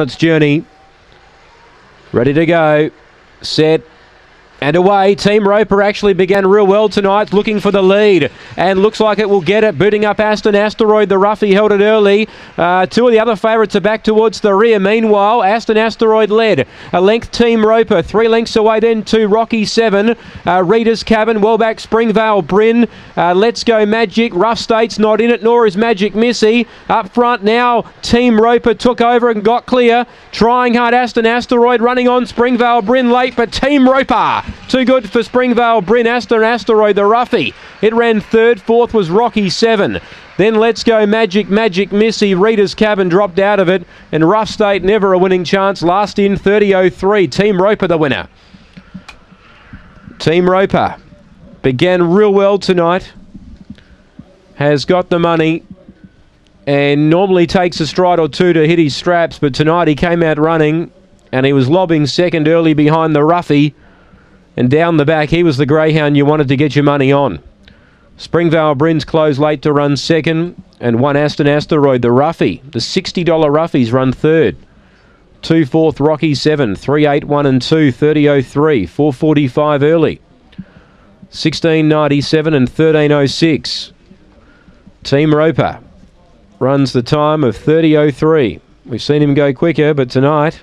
on its journey. Ready to go. Set. And away, Team Roper actually began real well tonight, looking for the lead, and looks like it will get it. Booting up Aston Asteroid, the roughie held it early. Uh, two of the other favourites are back towards the rear. Meanwhile, Aston Asteroid led a length. Team Roper three lengths away. Then to Rocky Seven, uh, Reader's Cabin, well back. Springvale Bryn, uh, Let's Go Magic. Rough State's not in it, nor is Magic Missy. Up front now, Team Roper took over and got clear. Trying hard, Aston Asteroid running on. Springvale Bryn late, but Team Roper too good for Springvale Bryn. Aston Asteroid, the roughie. It ran third. Fourth was Rocky Seven. Then Let's Go Magic, Magic Missy. Reader's Cabin dropped out of it. And Rough State, never a winning chance. Last in 30.03. Team Roper, the winner. Team Roper began real well tonight. Has got the money and normally takes a stride or two to hit his straps, but tonight he came out running and he was lobbing second early behind the roughie. And down the back, he was the greyhound you wanted to get your money on. Springvale Bryn's closed late to run second, and one Aston Asteroid, the roughie. The $60 roughies run third. Two fourth Rocky seven, three eight one and two, 3003, 445 early. 1697 and 1306. Team Roper runs the time of 3003. We've seen him go quicker, but tonight